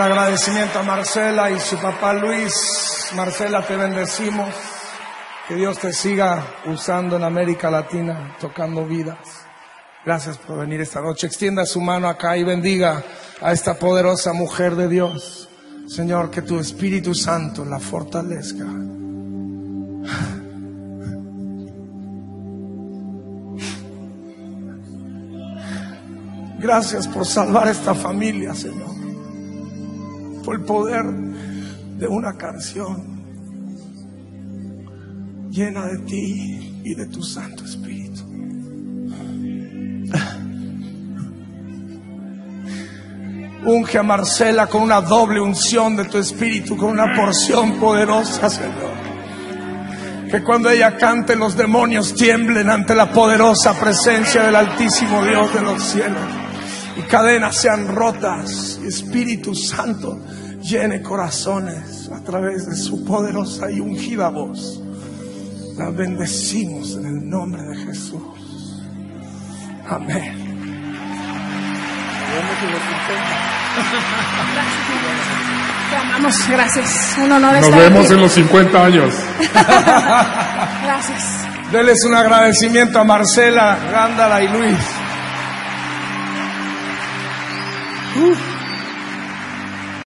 agradecimiento a Marcela y su papá Luis. Marcela, te bendecimos. Que Dios te siga usando en América Latina, tocando vidas. Gracias por venir esta noche. Extienda su mano acá y bendiga a esta poderosa mujer de Dios. Señor, que tu Espíritu Santo la fortalezca. Gracias por salvar esta familia, Señor. Por el poder de una canción llena de ti y de tu Santo Espíritu. Unge a Marcela con una doble unción de tu Espíritu, con una porción poderosa, Señor. Que cuando ella cante los demonios tiemblen ante la poderosa presencia del Altísimo Dios de los cielos y cadenas sean rotas. Espíritu Santo llene corazones a través de su poderosa y ungida voz. La bendecimos en el nombre de Jesús. Amén. Te amamos, gracias. Un honor Nos estar vemos aquí. en los 50 años. Gracias. Denles un agradecimiento a Marcela, Gándala y Luis. Uf.